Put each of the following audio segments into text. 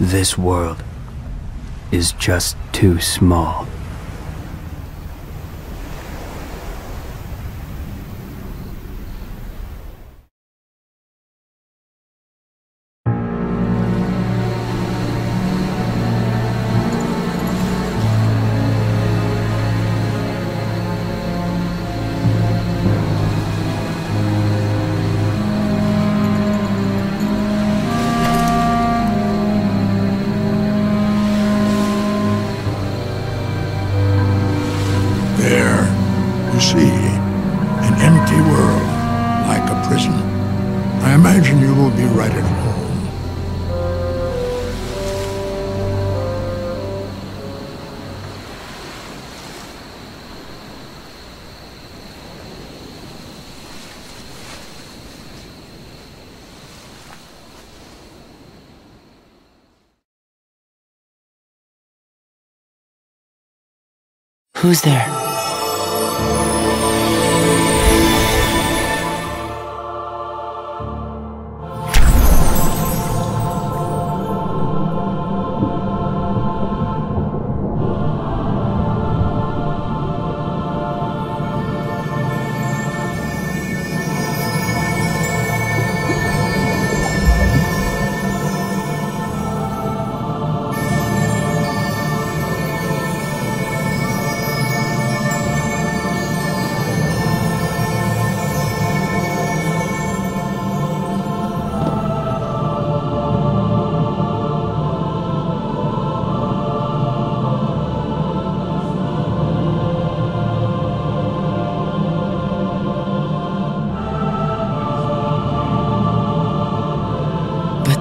This world is just too small. prison. I imagine you will be right at home. Who's there?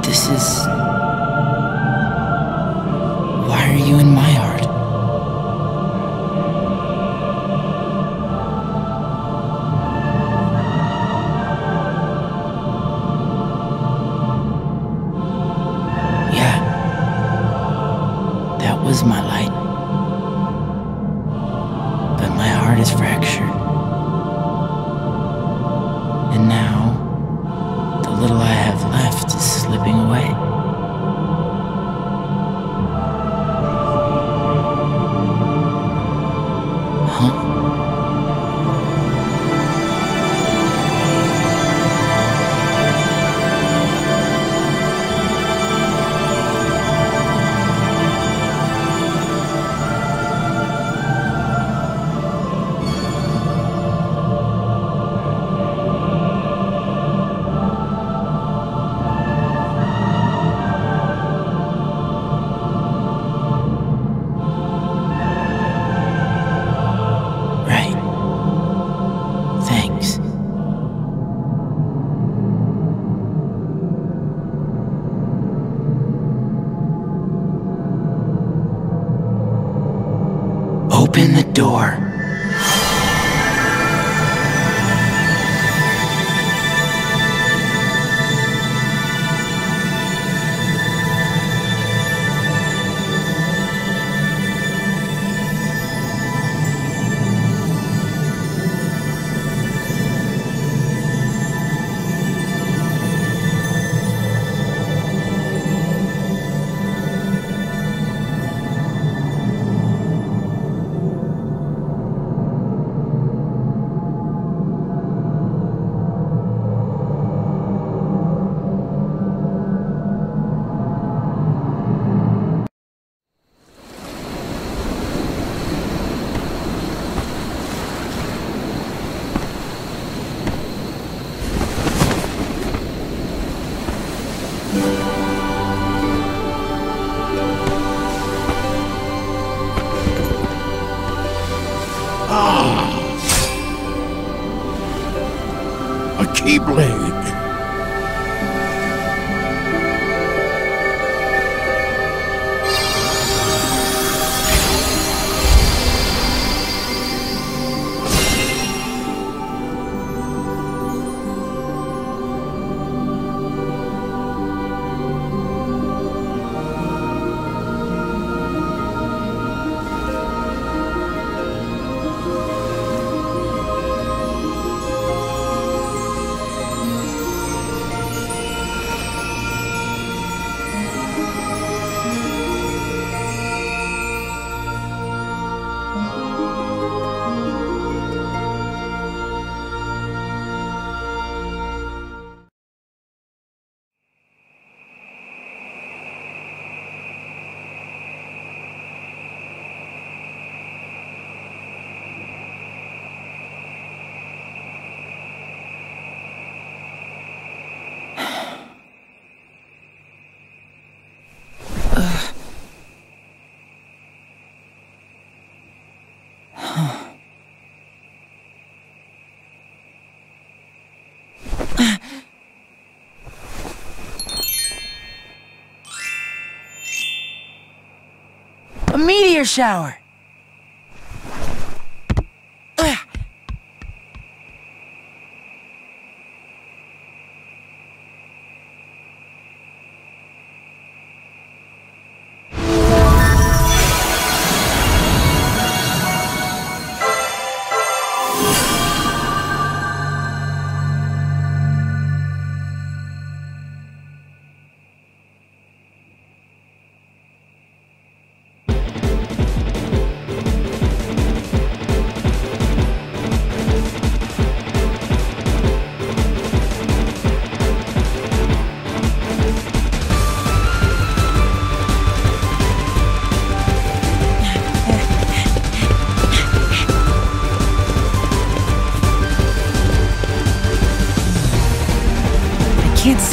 This is. Open the door. A meteor shower!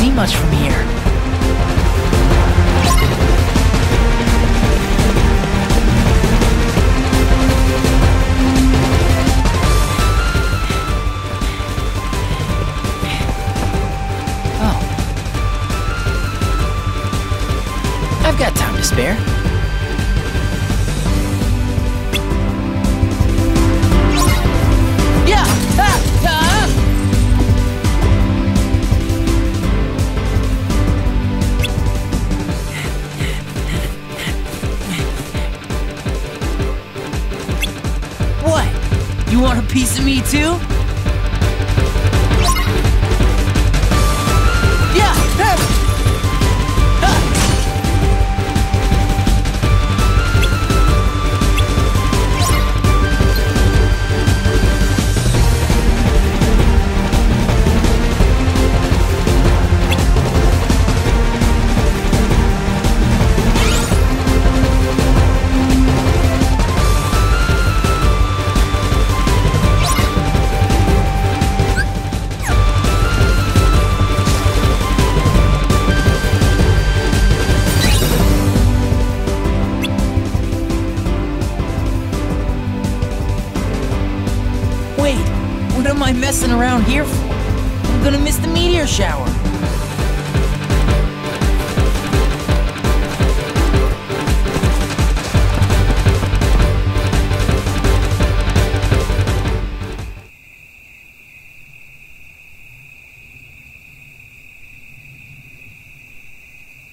See much from here. Piece of me too? Messing around here for? I'm gonna miss the meteor shower.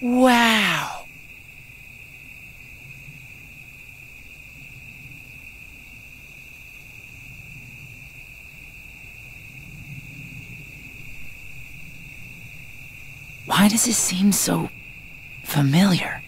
Wow. Why does it seem so familiar?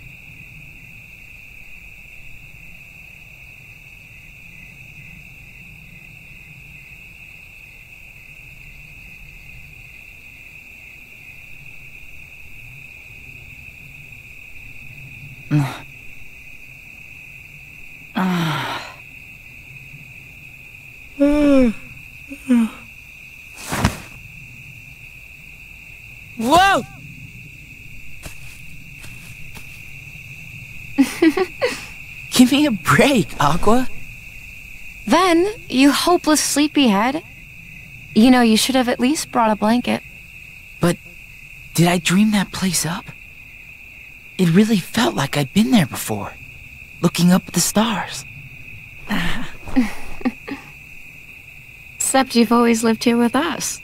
Me a break, Aqua. Ven, you hopeless sleepyhead. You know, you should have at least brought a blanket. But did I dream that place up? It really felt like I'd been there before, looking up at the stars. Except you've always lived here with us.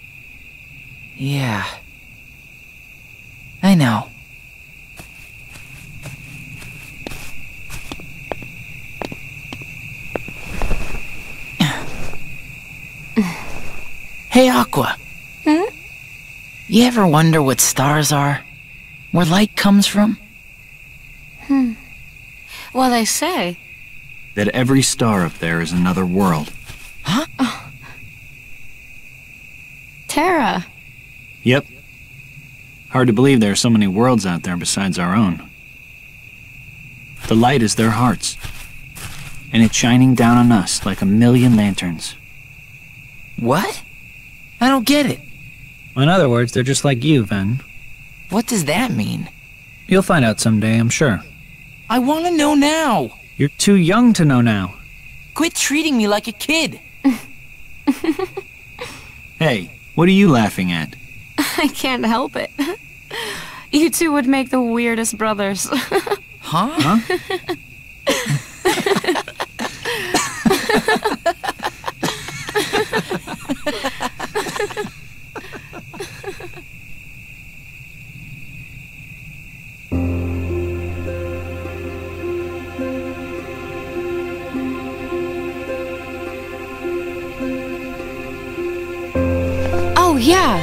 Yeah. I know. Hey, Aqua. Hmm? You ever wonder what stars are? Where light comes from? Hmm. Well, they say. That every star up there is another world. Huh? Terra. Yep. Hard to believe there are so many worlds out there besides our own. The light is their hearts. And it's shining down on us like a million lanterns. What? I don't get it. In other words, they're just like you, Ven. What does that mean? You'll find out someday, I'm sure. I want to know now. You're too young to know now. Quit treating me like a kid. Hey, what are you laughing at? I can't help it. You two would make the weirdest brothers. Huh? Oh, yeah.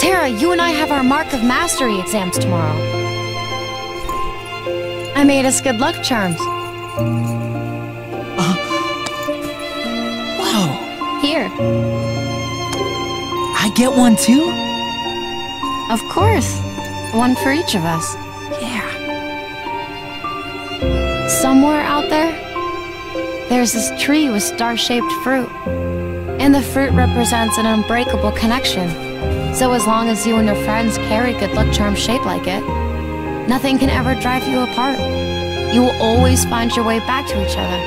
Terra, you and I have our Mark of Mastery exams tomorrow. I made us good luck charms. Whoa. Here. I get one too? Of course. One for each of us. Yeah. Somewhere out there, there's this tree with star shaped fruit. And the fruit represents an unbreakable connection. So as long as you and your friends carry good luck charms shaped like it, nothing can ever drive you apart. You will always find your way back to each other.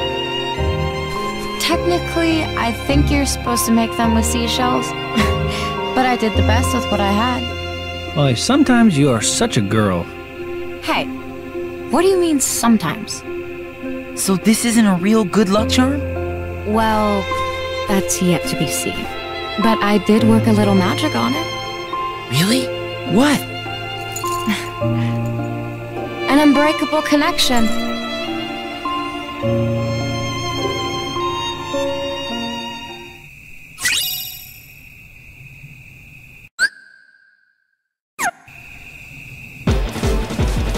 Technically, I think you're supposed to make them with seashells, but I did the best with what I had. Boy, sometimes you are such a girl. Hey, what do you mean sometimes? So this isn't a real good luck charm? Well, that's yet to be seen. But I did work a little magic on it. Really? What? An unbreakable connection.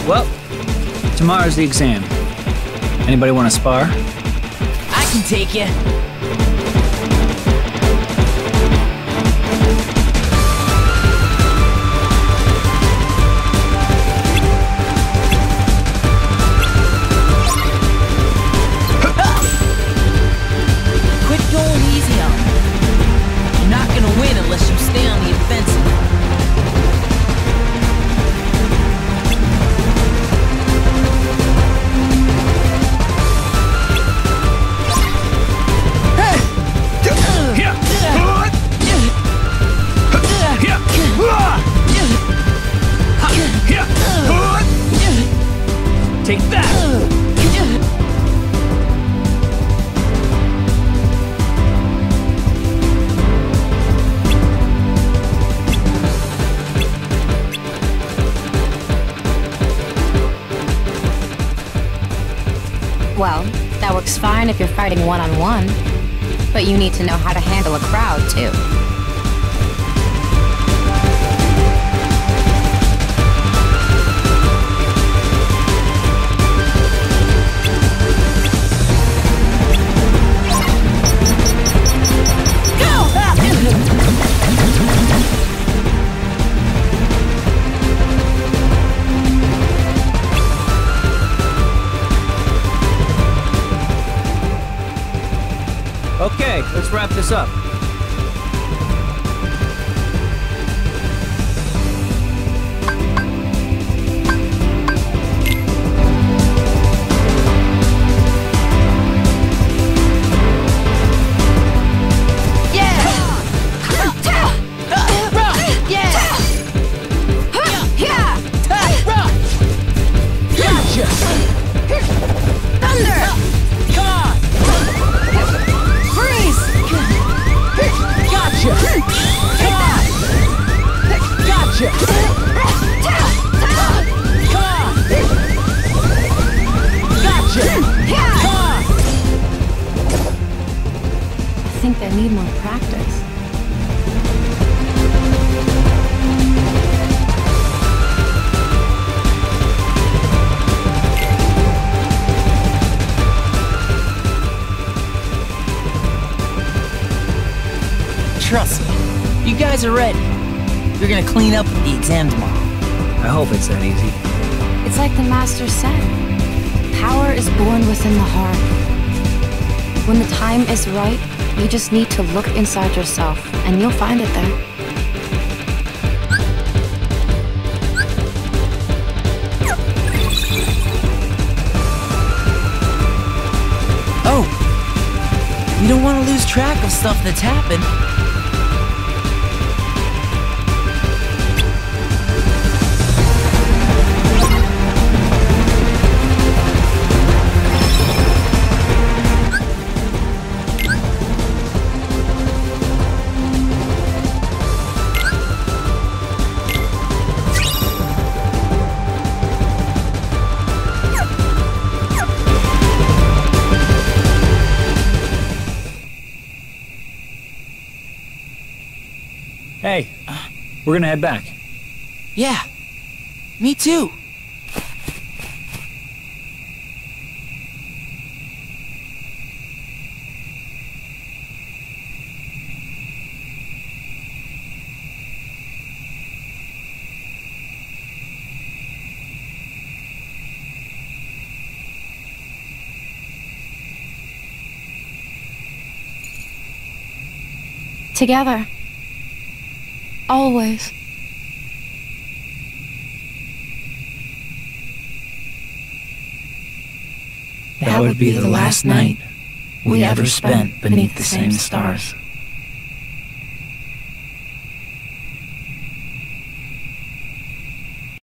Well, tomorrow's the exam. Anybody want to spar? I can take you. Fine if you're fighting one on one. But you need to know how to handle a crowd, too. Guys are ready. You're gonna clean up the exam tomorrow. I hope it's that easy. It's like the Master said power is born within the heart. When the time is right, you just need to look inside yourself, and you'll find it there. Oh, we don't want to lose track of stuff that's happened. We're gonna head back. Yeah, me too. Together. Always. That would be the last night we ever spent beneath the same stars.